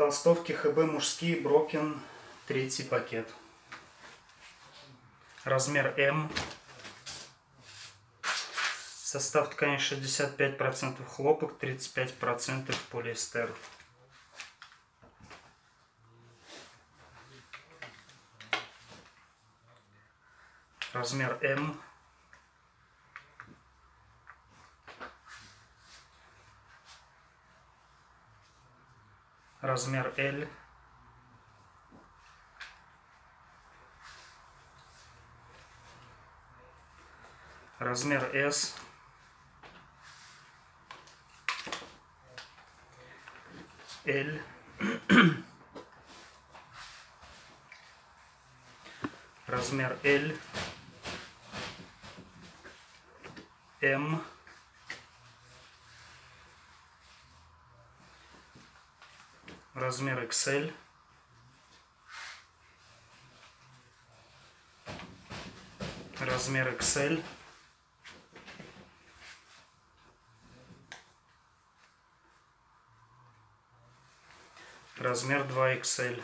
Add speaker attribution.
Speaker 1: Толстовки ХБ мужские, Брокен, третий пакет. Размер М. Состав ткани 65% хлопок, 35% полиэстер. Размер М. размер L. Размер S. L. Размер L. M. размер XL. Размер XL. Размер 2XL.